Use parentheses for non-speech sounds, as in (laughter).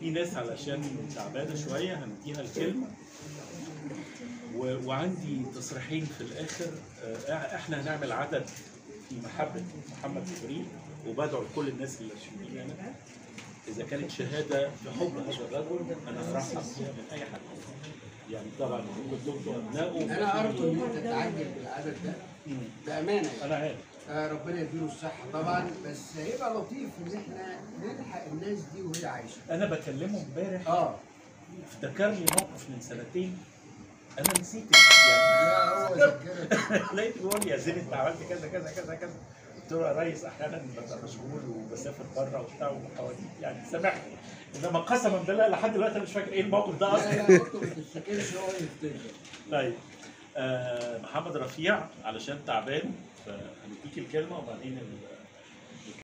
في ناس علشان تعبانة شوية هنديها الكلمة. و... وعندي تصريحين في الآخر. آه، إحنا هنعمل عدد في محبة محمد جبريل وبدعو لكل الناس اللي شايفين. هنا إذا كانت شهادة في حب هذا الرجل أنا أفرحها من أي حد. يعني طبعا أنتوا ابنائه أنا ارجو إن أنت تعجل بالعدد ده. بأمانة يعني. أنا عارف. آه، ربنا يديله الصحة طبعا. بس هيبقى لطيف إن إحنا نلحق الناس دي وهي عايشة. أنا بكلمه امبارح. آه. افتكرني موقف من سنتين. أنا نسيت يعني لا هو ذاكرة. (laughs) لقيت بيقول لي يا زين أنت عملت كذا كذا كذا كذا. قلت له يا ريس أحيانا ببقى مشغول وبسافر بره وبتاع وحواديت. يعني سامحني. إنما قسما بالله لحد دلوقتي أنا مش فاكر إيه الموقف ده لا أصلا. لا انت ما تفتكرش هو يفتكر. طيب. آه محمد رفيع علشان تعبان فهنديك الكلمة وبعدين